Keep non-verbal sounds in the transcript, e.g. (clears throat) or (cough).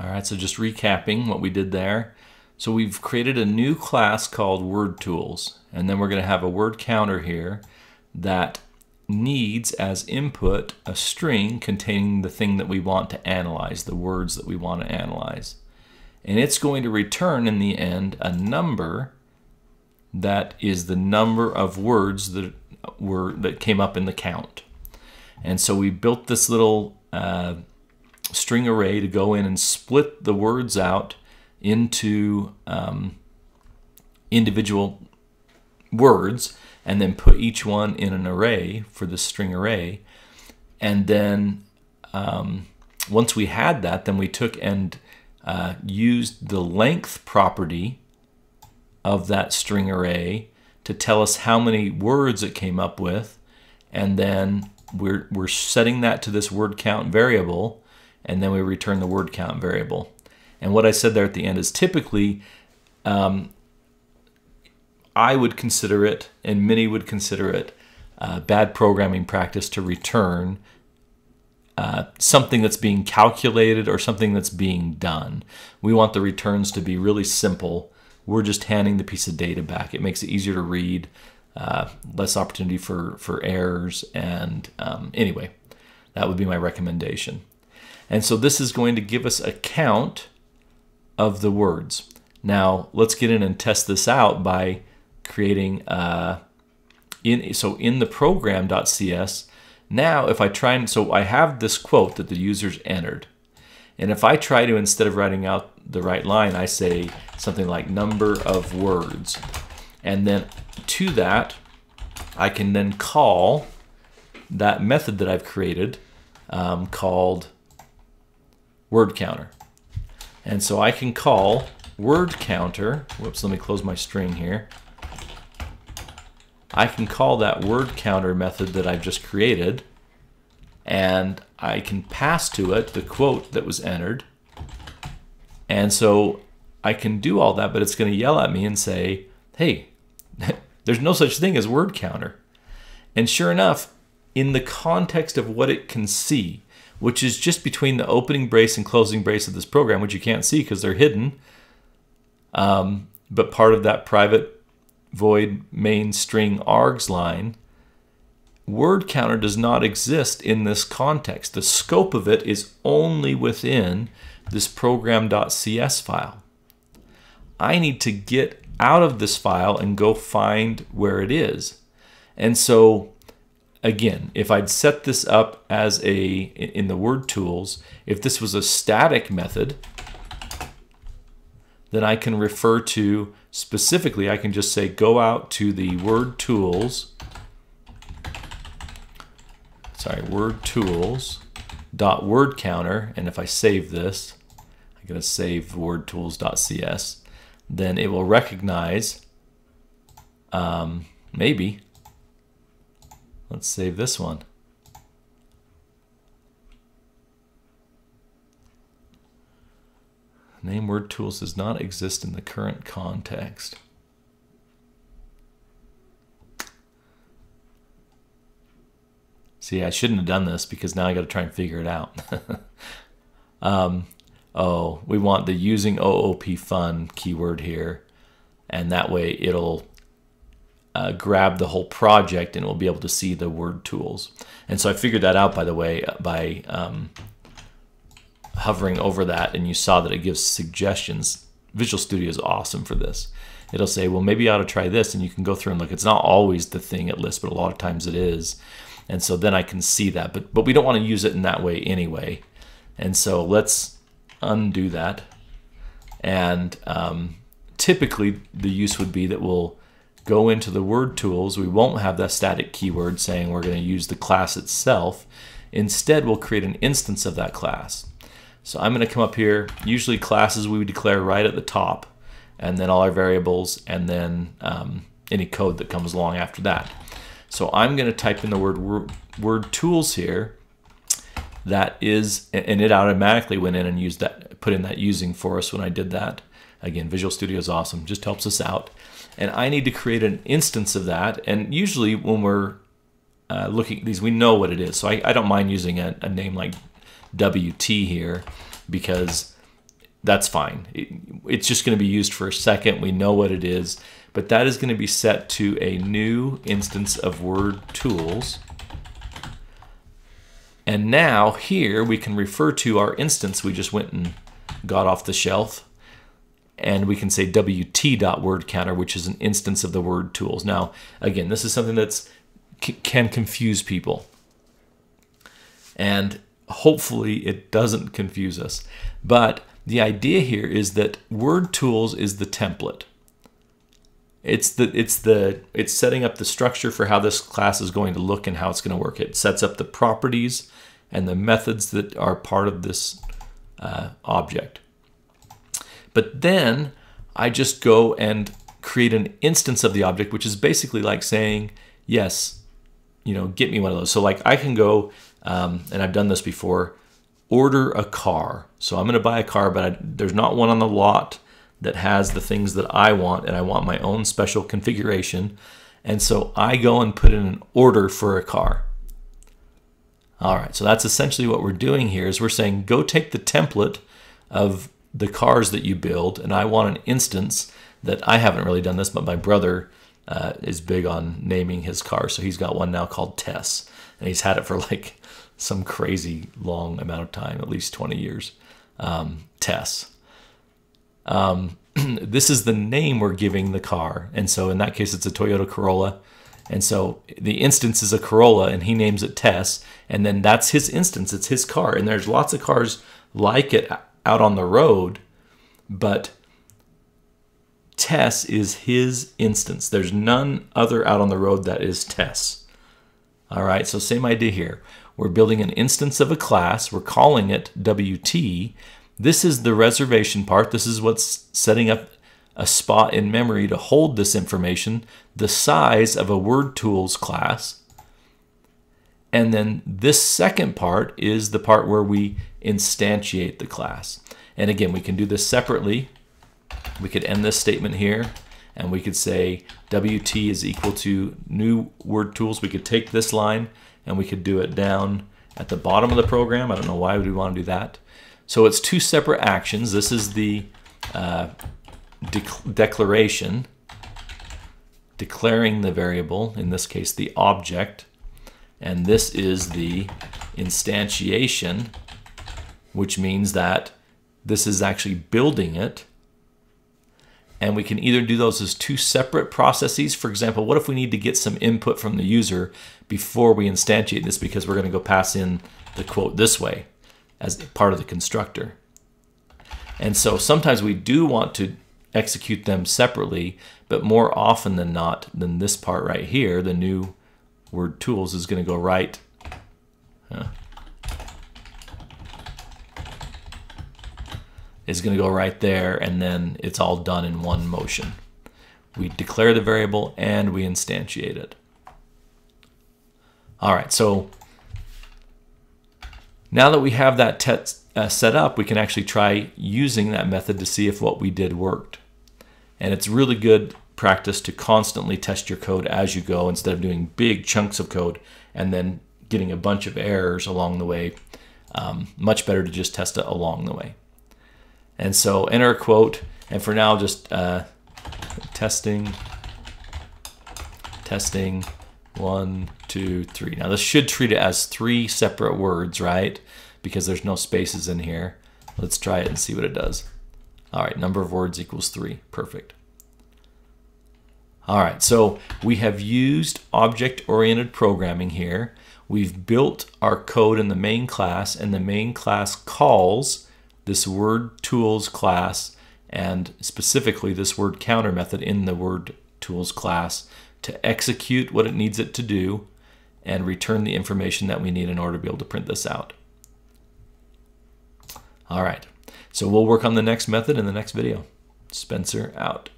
All right, so just recapping what we did there. So we've created a new class called Word Tools, and then we're going to have a word counter here that needs as input a string containing the thing that we want to analyze, the words that we want to analyze. And it's going to return in the end a number that is the number of words that were that came up in the count. And so we built this little uh, string array to go in and split the words out into um, individual words and then put each one in an array for the string array. And then um, once we had that, then we took and uh, used the length property of that string array to tell us how many words it came up with. And then we're, we're setting that to this word count variable, and then we return the word count variable. And what I said there at the end is typically um, I would consider it, and many would consider it, uh, bad programming practice to return uh, something that's being calculated or something that's being done. We want the returns to be really simple. We're just handing the piece of data back. It makes it easier to read, uh, less opportunity for, for errors, and um, anyway, that would be my recommendation. And so this is going to give us a count of the words. Now let's get in and test this out by creating uh, in so in the program.cs now if I try and so I have this quote that the users entered and if I try to instead of writing out the WriteLine I say something like number of words and then to that I can then call that method that I've created um, called word counter and so I can call word counter whoops let me close my string here I can call that word counter method that I've just created and I can pass to it the quote that was entered. And so I can do all that, but it's going to yell at me and say, hey, (laughs) there's no such thing as word counter. And sure enough, in the context of what it can see, which is just between the opening brace and closing brace of this program, which you can't see because they're hidden, um, but part of that private void main string args line, word counter does not exist in this context. The scope of it is only within this program.cs file. I need to get out of this file and go find where it is. And so again, if I'd set this up as a, in the word tools, if this was a static method, then I can refer to specifically, I can just say go out to the word tools, sorry, word tools dot word counter, and if I save this, I'm going to save word tools.cs, then it will recognize, um, maybe, let's save this one. Name word tools does not exist in the current context. See, I shouldn't have done this because now I got to try and figure it out. (laughs) um, oh, we want the using OOP fun keyword here. And that way it'll uh, grab the whole project and we'll be able to see the word tools. And so I figured that out, by the way, by um, hovering over that and you saw that it gives suggestions, Visual Studio is awesome for this. It'll say, well, maybe you ought to try this, and you can go through and look. It's not always the thing it lists, but a lot of times it is. And so then I can see that, but, but we don't want to use it in that way anyway. And so let's undo that. And um, typically the use would be that we'll go into the word tools. We won't have that static keyword saying we're going to use the class itself. Instead, we'll create an instance of that class. So I'm going to come up here, usually classes we would declare right at the top, and then all our variables, and then um, any code that comes along after that. So I'm going to type in the word, word, word tools here. That is, and it automatically went in and used that, put in that using for us when I did that. Again, Visual Studio is awesome, just helps us out. And I need to create an instance of that. And usually when we're uh, looking at these, we know what it is. So I, I don't mind using a, a name like WT here because that's fine. It, it's just going to be used for a second. We know what it is, but that is going to be set to a new instance of Word Tools. And now here we can refer to our instance we just went and got off the shelf. And we can say wt.wordCounter, which is an instance of the word tools. Now, again, this is something that's can confuse people. And hopefully it doesn't confuse us. But the idea here is that word tools is the template. It's the it's the it's setting up the structure for how this class is going to look and how it's going to work. It sets up the properties and the methods that are part of this uh, object. But then I just go and create an instance of the object, which is basically like saying, yes, you know, get me one of those. So like I can go, um, and I've done this before, order a car. So I'm going to buy a car, but I, there's not one on the lot that has the things that I want, and I want my own special configuration. And so I go and put in an order for a car. All right, so that's essentially what we're doing here is we're saying go take the template of the cars that you build, and I want an instance that I haven't really done this, but my brother uh, is big on naming his car, so he's got one now called Tess, and he's had it for (laughs) like some crazy long amount of time, at least 20 years. Um, Tess. Um, (clears throat) this is the name we're giving the car. And so in that case, it's a Toyota Corolla. And so the instance is a Corolla and he names it Tess. And then that's his instance. It's his car. And there's lots of cars like it out on the road. But Tess is his instance. There's none other out on the road that is Tess. All right, so same idea here. We're building an instance of a class. We're calling it WT. This is the reservation part. This is what's setting up a spot in memory to hold this information, the size of a Word Tools class. And then this second part is the part where we instantiate the class. And again, we can do this separately. We could end this statement here and we could say WT is equal to new Word Tools. We could take this line and we could do it down at the bottom of the program. I don't know why would we want to do that. So it's two separate actions. This is the uh, de declaration, declaring the variable, in this case the object, and this is the instantiation, which means that this is actually building it. And we can either do those as two separate processes. For example, what if we need to get some input from the user before we instantiate this because we're going to go pass in the quote this way as part of the constructor. And so sometimes we do want to execute them separately, but more often than not, than this part right here, the new word tools is going to go right. Huh, is going to go right there, and then it's all done in one motion. We declare the variable and we instantiate it. All right, so now that we have that test uh, set up, we can actually try using that method to see if what we did worked. And it's really good practice to constantly test your code as you go instead of doing big chunks of code and then getting a bunch of errors along the way. Um, much better to just test it along the way. And so enter a quote, and for now, just uh, testing, testing, one, two, three. Now this should treat it as three separate words, right? Because there's no spaces in here. Let's try it and see what it does. All right, number of words equals three. Perfect. All right, so we have used object-oriented programming here. We've built our code in the main class, and the main class calls this word tools class and specifically this word counter method in the word tools class to execute what it needs it to do and return the information that we need in order to be able to print this out. All right, so we'll work on the next method in the next video. Spencer out.